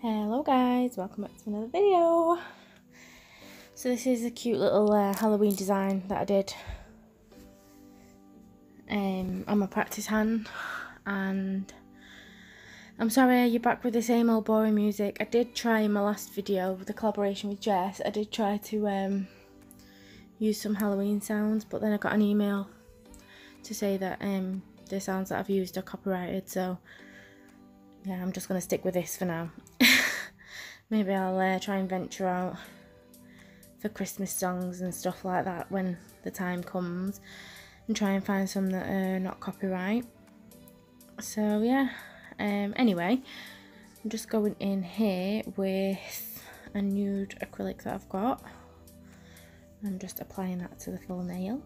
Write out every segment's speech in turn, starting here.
Hello guys, welcome back to another video. So this is a cute little uh, Halloween design that I did um, on my practice hand and I'm sorry you're back with the same old boring music. I did try in my last video with the collaboration with Jess, I did try to um, use some Halloween sounds but then I got an email to say that um, the sounds that I've used are copyrighted so yeah I'm just going to stick with this for now. Maybe I'll uh, try and venture out for Christmas songs and stuff like that when the time comes and try and find some that are not copyright. So yeah, um, anyway, I'm just going in here with a nude acrylic that I've got. I'm just applying that to the full nail.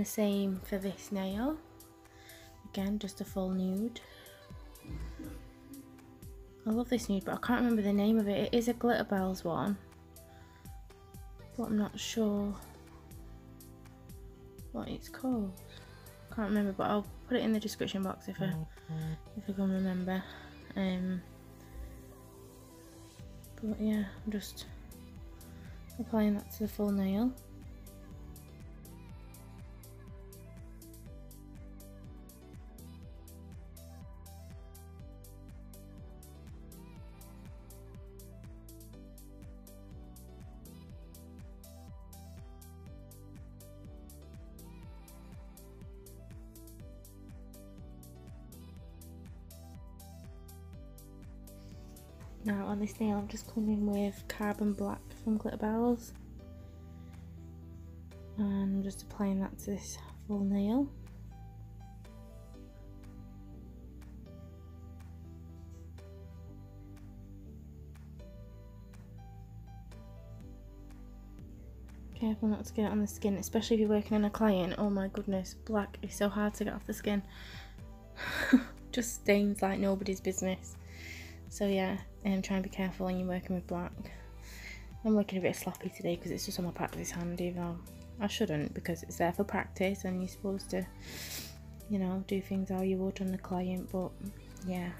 The same for this nail. Again just a full nude. I love this nude but I can't remember the name of it. It is a Glitterbels one but I'm not sure what it's called. Can't remember but I'll put it in the description box if I if I can remember. Um but yeah I'm just applying that to the full nail Now on this nail I'm just coming in with Carbon Black from Glitterbels and I'm just applying that to this full nail. Careful not to get it on the skin, especially if you're working on a client. Oh my goodness, black is so hard to get off the skin. just stains like nobody's business. So yeah, um, try and be careful when you're working with black. I'm working a bit sloppy today because it's just on my practice hand even though I shouldn't because it's there for practice and you're supposed to, you know, do things how you would on the client but yeah.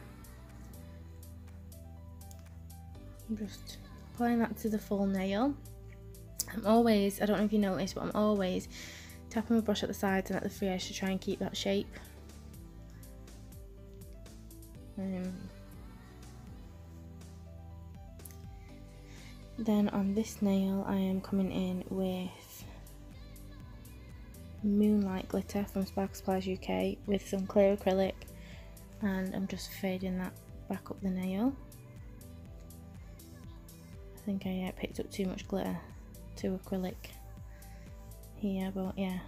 I'm just applying that to the full nail. I'm always, I don't know if you noticed, but I'm always tapping my brush at the sides and at the free edge to try and keep that shape. Um, Then on this nail I am coming in with Moonlight Glitter from Sparkle Supplies UK with some clear acrylic and I'm just fading that back up the nail. I think I uh, picked up too much glitter to acrylic here but yeah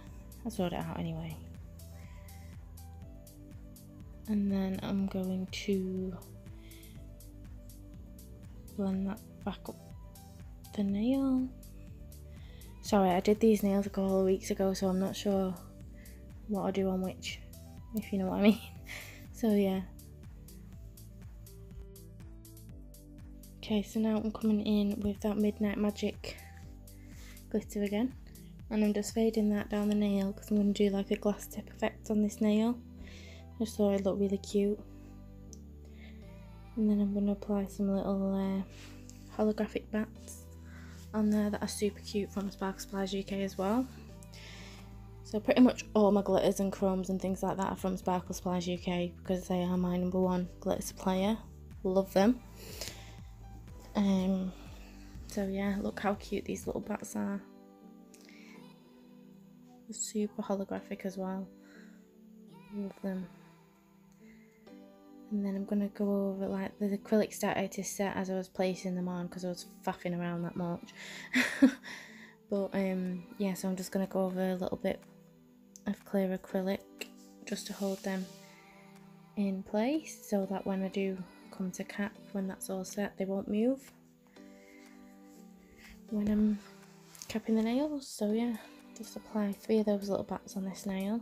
I sorted it out anyway. And then I'm going to blend that back up the nail. Sorry, I did these nails a couple of weeks ago, so I'm not sure what I do on which, if you know what I mean. So yeah. Okay, so now I'm coming in with that Midnight Magic glitter again. And I'm just fading that down the nail because I'm going to do like a glass tip effect on this nail. Just so it look really cute. And then I'm going to apply some little uh, holographic bats on there that are super cute from Sparkle Supplies UK as well. So pretty much all my glitters and crumbs and things like that are from Sparkle Supplies UK because they are my number one glitter supplier. Love them. Um, so yeah, look how cute these little bats are. Super holographic as well. Love them and then I'm going to go over like the acrylic started to set as I was placing them on because I was faffing around that much but um yeah so I'm just going to go over a little bit of clear acrylic just to hold them in place so that when I do come to cap when that's all set they won't move when I'm capping the nails. So yeah just apply three of those little bats on this nail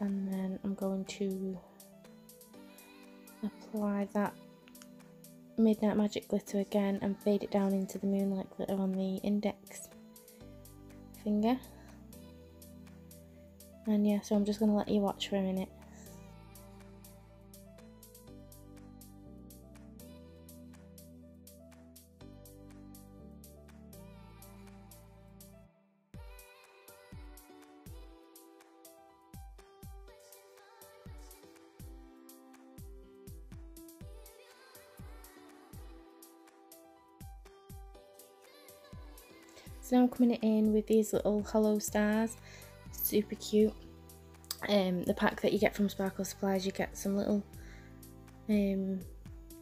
and then I'm going to apply that Midnight Magic glitter again and fade it down into the Moonlight glitter on the index finger. And yeah, so I'm just going to let you watch for a minute. So now I'm coming in with these little hollow stars, super cute. Um, the pack that you get from Sparkle Supplies, you get some little, um,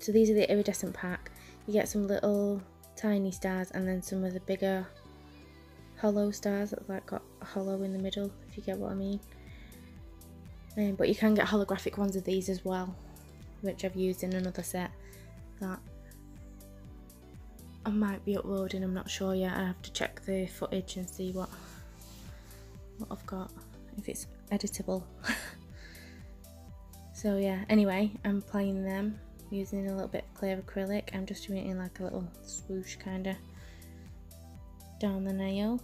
so these are the iridescent pack. You get some little tiny stars and then some of the bigger hollow stars that like got a hollow in the middle, if you get what I mean. Um, but you can get holographic ones of these as well, which I've used in another set that I might be uploading, I'm not sure yet. I have to check the footage and see what what I've got, if it's editable. so yeah, anyway, I'm playing them using a little bit of clear acrylic. I'm just doing it in like a little swoosh kind of down the nail.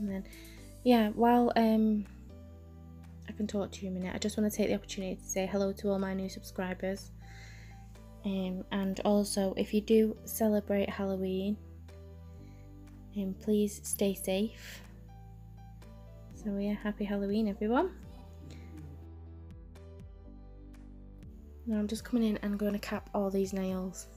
And then, yeah, while um, I can talk to you a minute, I just want to take the opportunity to say hello to all my new subscribers. Um, and also, if you do celebrate Halloween, um, please stay safe. So, yeah, happy Halloween, everyone. Now, I'm just coming in and going to cap all these nails.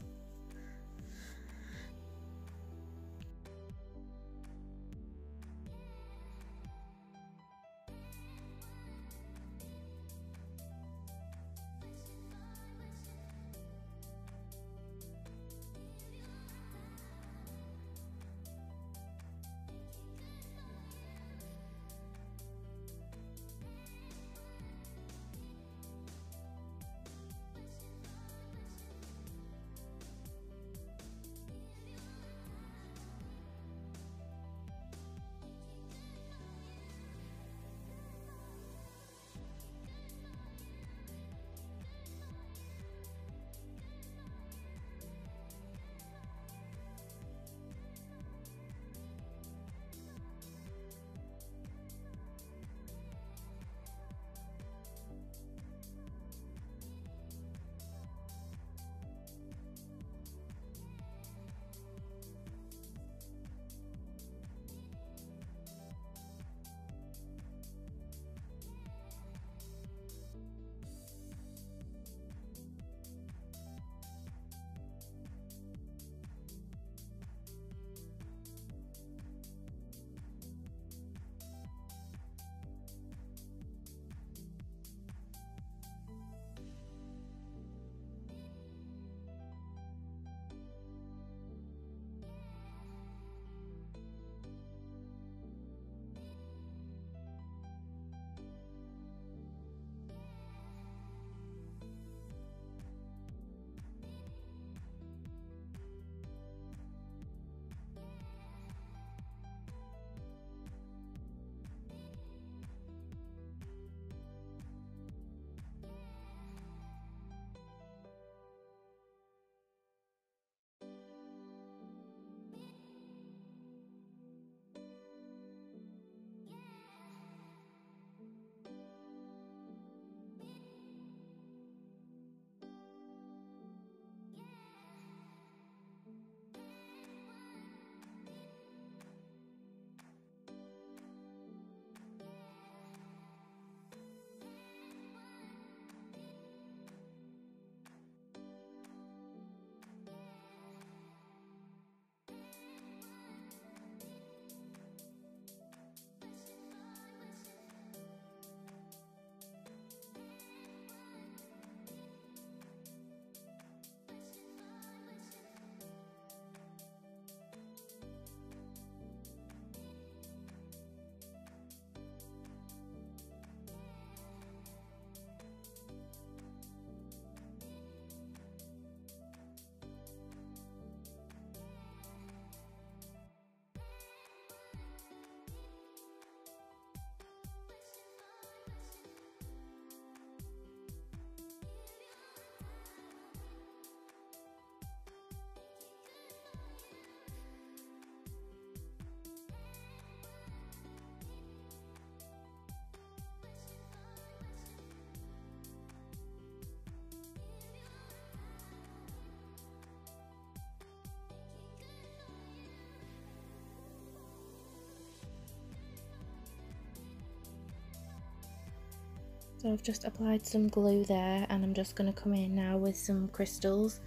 So I've just applied some glue there and I'm just going to come in now with some crystals,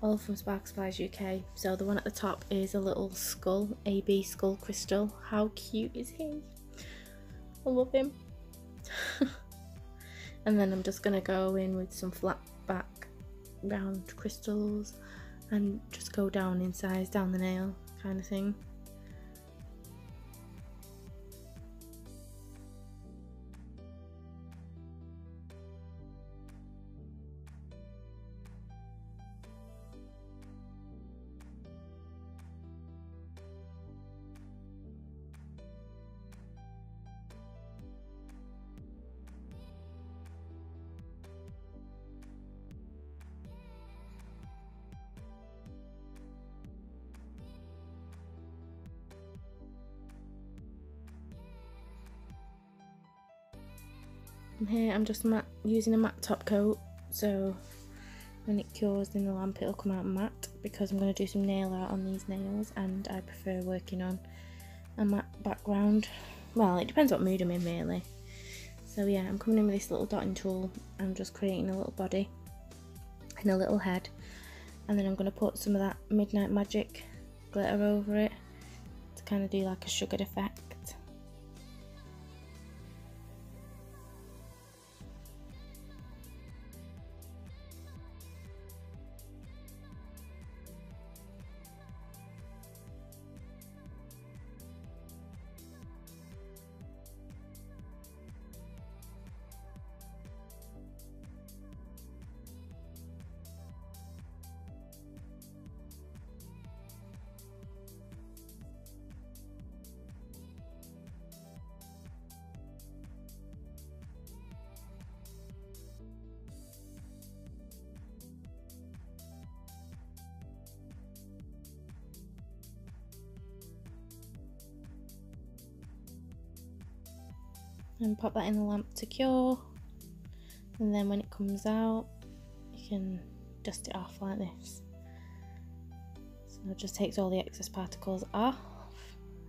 all from Sparkle Supplies UK. So the one at the top is a little skull, AB skull crystal. How cute is he? I love him. and then I'm just going to go in with some flat back round crystals and just go down in size down the nail kind of thing. Here I'm just using a matte top coat so when it cures in the lamp it'll come out matte because I'm going to do some nail art on these nails and I prefer working on a matte background. Well it depends what mood I'm in really. So yeah I'm coming in with this little dotting tool I'm just creating a little body and a little head and then I'm going to put some of that Midnight Magic glitter over it to kind of do like a sugared effect and pop that in the lamp to cure. And then when it comes out you can dust it off like this. So it just takes all the excess particles off.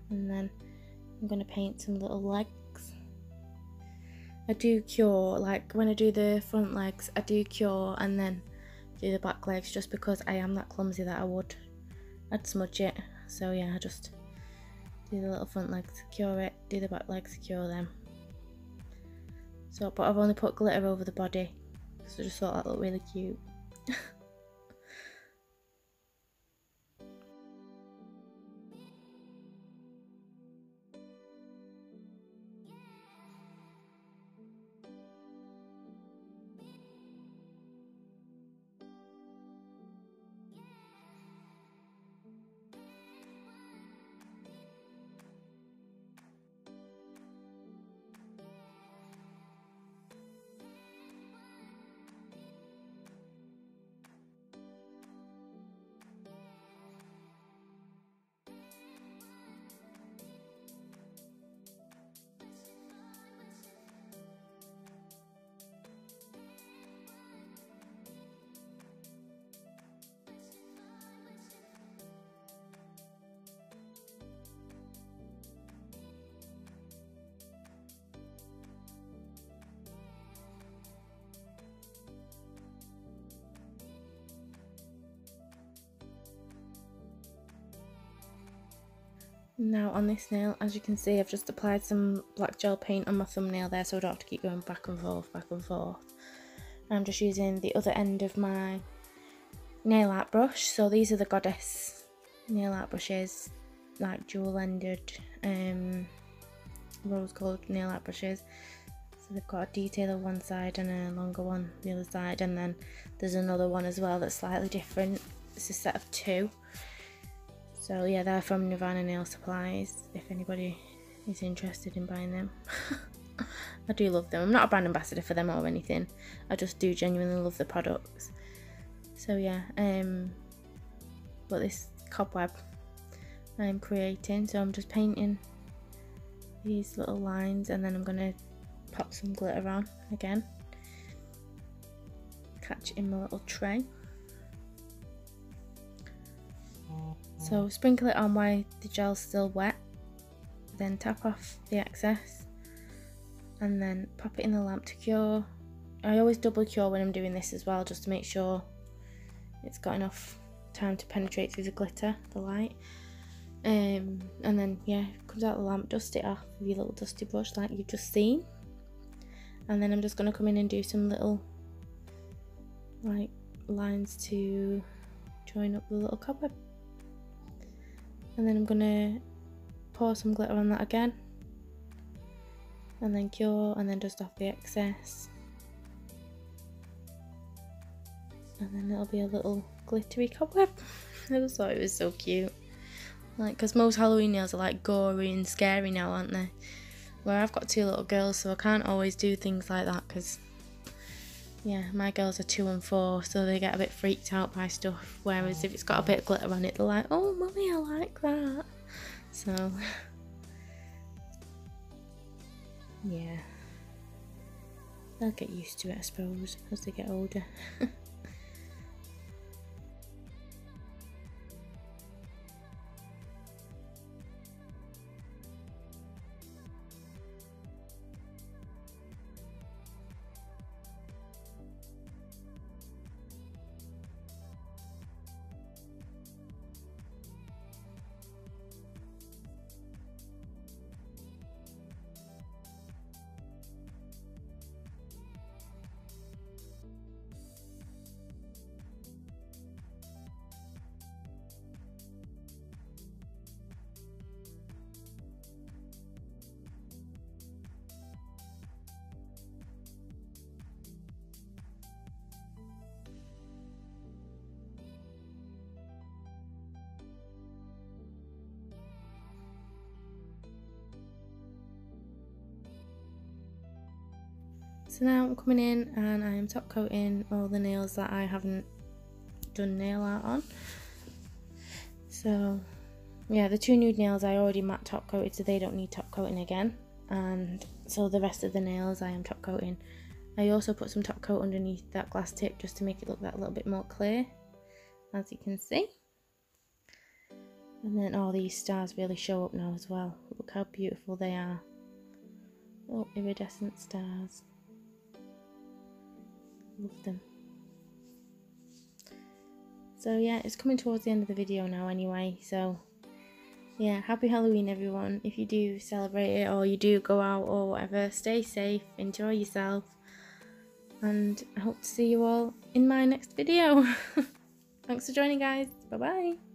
And then I'm going to paint some little legs. I do cure like when I do the front legs I do cure and then do the back legs just because I am that clumsy that I would. I'd smudge it. So yeah I just do the little front legs cure it do the back legs cure them so, but I've only put glitter over the body because I just thought that looked really cute. Now on this nail, as you can see, I've just applied some black gel paint on my thumbnail there so I don't have to keep going back and forth, back and forth. I'm just using the other end of my nail art brush. So these are the Goddess nail art brushes, like dual-ended um, rose gold nail art brushes. So they've got a detail on one side and a longer one the other side and then there's another one as well that's slightly different. It's a set of two. So yeah, they're from Nirvana Nail Supplies, if anybody is interested in buying them. I do love them. I'm not a brand ambassador for them or anything. I just do genuinely love the products. So yeah, um, but this cobweb I'm creating, so I'm just painting these little lines and then I'm to pop some glitter on again. Catch in my little tray. So sprinkle it on while the gel's still wet, then tap off the excess and then pop it in the lamp to cure. I always double cure when I'm doing this as well just to make sure it's got enough time to penetrate through the glitter, the light. Um, and then yeah, comes out the lamp, dust it off with your little dusty brush like you've just seen. And then I'm just going to come in and do some little like lines to join up the little cobweb. And then I'm going to pour some glitter on that again. And then cure and then dust off the excess. And then it'll be a little glittery cobweb. I just thought it was so cute. Like, because most Halloween nails are like gory and scary now, aren't they? Where I've got two little girls, so I can't always do things like that because, yeah, my girls are two and four, so they get a bit freaked out by stuff. Whereas if it's got a bit of glitter on it, they're like, oh, mummy, I like that. So, yeah. They'll get used to it, I suppose, as they get older. So now I'm coming in and I am top coating all the nails that I haven't done nail art on. So yeah, the two nude nails I already matte top coated so they don't need top coating again. And so the rest of the nails I am top coating. I also put some top coat underneath that glass tip just to make it look that little bit more clear, as you can see. And then all these stars really show up now as well. Look how beautiful they are. Oh, iridescent stars. Love them. So yeah, it's coming towards the end of the video now anyway, so yeah, happy Halloween everyone. If you do celebrate it or you do go out or whatever, stay safe, enjoy yourself, and I hope to see you all in my next video. Thanks for joining guys, bye bye.